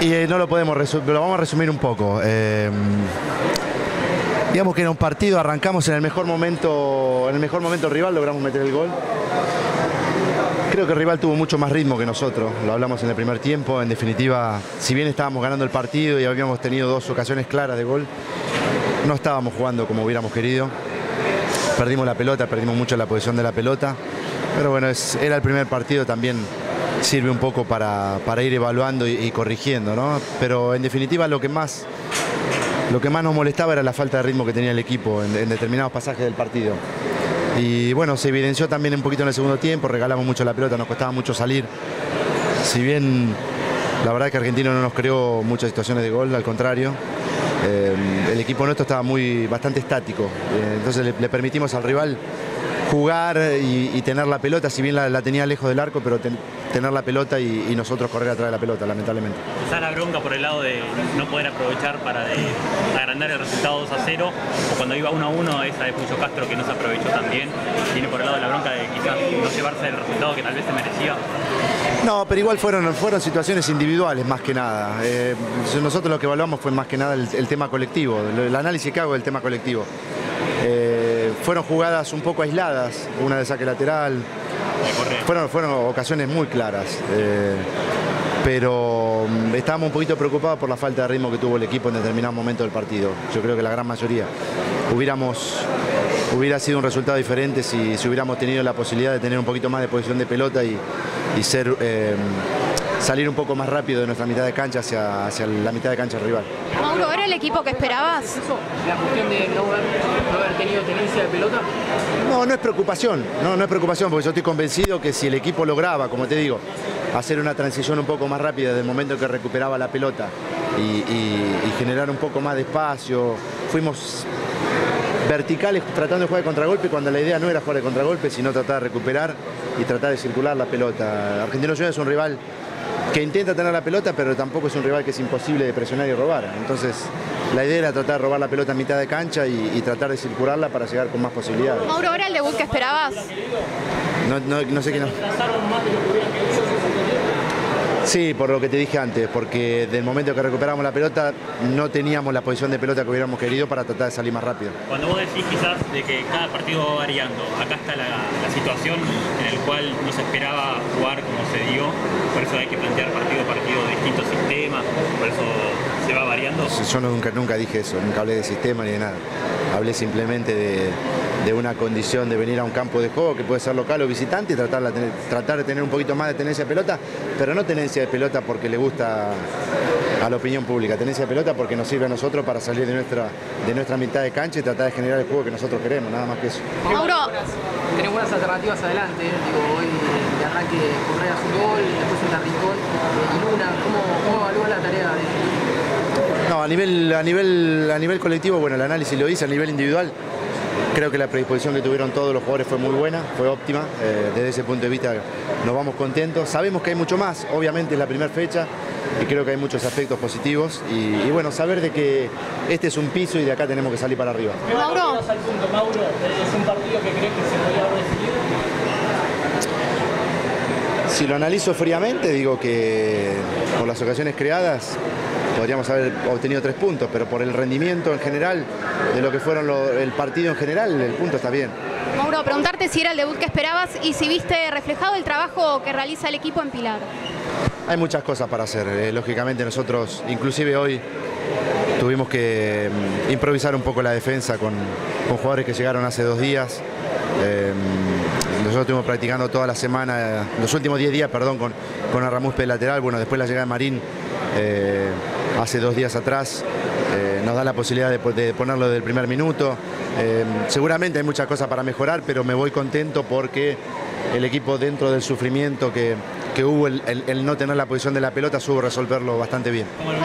Y eh, no lo podemos resumir, lo vamos a resumir un poco. Eh, digamos que en un partido arrancamos en el mejor momento, en el mejor momento rival, logramos meter el gol. Creo que el rival tuvo mucho más ritmo que nosotros, lo hablamos en el primer tiempo. En definitiva, si bien estábamos ganando el partido y habíamos tenido dos ocasiones claras de gol, no estábamos jugando como hubiéramos querido. Perdimos la pelota, perdimos mucho la posición de la pelota. Pero bueno, es, era el primer partido también sirve un poco para, para ir evaluando y, corrigiendo, ¿no? Pero en definitiva lo que más lo que más nos molestaba era la falta de ritmo que tenía el equipo en, determinados pasajes del partido. Y bueno, se evidenció también un poquito en el segundo tiempo, regalamos mucho la pelota, nos costaba mucho salir. Si bien la verdad es que Argentino no nos creó muchas situaciones de gol, al contrario. Eh, el equipo nuestro estaba muy bastante estático, eh, entonces le, permitimos al rival jugar y, y, tener la pelota, si bien la, la tenía lejos del arco, pero ten, tener la pelota y, y, nosotros correr atrás de la pelota, lamentablemente. Quizás la bronca por el lado de no poder aprovechar para de agrandar el resultado 2 a 0, o cuando iba 1 a 1, esa de Pucho Castro que no se aprovechó también, tiene por el lado de la bronca de quizás no llevarse el resultado que tal vez se merecía. No, pero igual fueron, fueron situaciones individuales más que nada. Eh, nosotros lo que evaluamos fue más que nada el, el tema colectivo, el, el, análisis que hago del tema colectivo. Fueron jugadas un poco aisladas, una de saque lateral, fueron, fueron ocasiones muy claras. Eh, pero mm, estábamos un poquito preocupados por la falta de ritmo que tuvo el equipo en determinado momento del partido. Yo creo que la gran mayoría. Hubiéramos, hubiera sido un resultado diferente si, si hubiéramos tenido la posibilidad de tener un poquito más de posición de pelota y, y ser, eh, salir un poco más rápido de nuestra mitad de cancha hacia, hacia la mitad de cancha rival. Mauro, ¿era el equipo que esperabas? ¿La cuestión de no haber, tenido tenencia de pelota? No, no es preocupación, no, no es preocupación, porque yo estoy convencido que si el equipo lograba, como te digo, hacer una transición un poco más rápida desde el momento en que recuperaba la pelota y, y, y generar un poco más de espacio, fuimos verticales tratando de jugar de contragolpe cuando la idea no era jugar de contragolpe, sino tratar de recuperar y tratar de circular la pelota. Argentino Juniors es un rival que intenta tener la pelota, pero tampoco es un rival que es imposible de presionar y robar. Entonces, la idea era tratar de robar la pelota a mitad de cancha y, y tratar de circularla para llegar con más posibilidades. Mauro, ¿era el debut que esperabas? No, no, no sé qué no. Sí, por lo que te dije antes, porque del momento que recuperamos la pelota no teníamos la posición de pelota que hubiéramos querido para tratar de salir más rápido. Cuando vos decís quizás de que cada partido va variando, acá está la, la situación en la cual no se esperaba jugar como se dio, por eso hay que plantear partido a partido distintos sistemas, por eso se va variando. Yo nunca, nunca dije eso, nunca hablé de sistema ni de nada. Hablé simplemente de, de una condición de venir a un campo de juego que puede ser local o visitante y tratar, tratar de tener un poquito más de tenencia de pelota, pero no tenencia de pelota porque le gusta a la opinión pública, tenencia de pelota porque nos sirve a nosotros para salir de nuestra, de nuestra mitad de cancha y tratar de generar el juego que nosotros queremos, nada más que eso. Mauro. Tenés buenas alternativas adelante, digo, hoy de arranque Correa su gol, después un Rincón y Luna, ¿cómo, cómo evalúa la tarea de No, a nivel, a, nivel, a nivel colectivo, bueno, el análisis lo hice, a nivel individual, Creo que la predisposición que tuvieron todos los jugadores fue muy buena, fue óptima. Eh, desde ese punto de vista nos vamos contentos. Sabemos que hay mucho más, obviamente es la primera fecha y creo que hay muchos aspectos positivos. Y, y, bueno, saber de que este es un piso y de acá tenemos que salir para arriba. Mauro. al punto, Mauro, es un partido que crees que se podría haber decidido. Si lo analizo fríamente, digo que por las ocasiones creadas podríamos haber obtenido tres puntos, pero por el rendimiento en general de lo que fueron lo, el partido en general, el punto está bien. Mauro, preguntarte si era el debut que esperabas y si viste reflejado el trabajo que realiza el equipo en Pilar. Hay muchas cosas para hacer, eh, lógicamente nosotros, inclusive hoy, tuvimos que um, improvisar un poco la defensa con, con, jugadores que llegaron hace dos días. Eh, nosotros estuvimos practicando toda la semana, los últimos 10 días, perdón, con, con Arramuspe lateral, bueno, después la llegada de Marín eh, hace dos días atrás, eh, nos da la posibilidad de, ponerlo del primer minuto. Eh, seguramente hay muchas cosas para mejorar, pero me voy contento porque el equipo dentro del sufrimiento que, que hubo el, el, el no tener la posición de la pelota supo resolverlo bastante bien.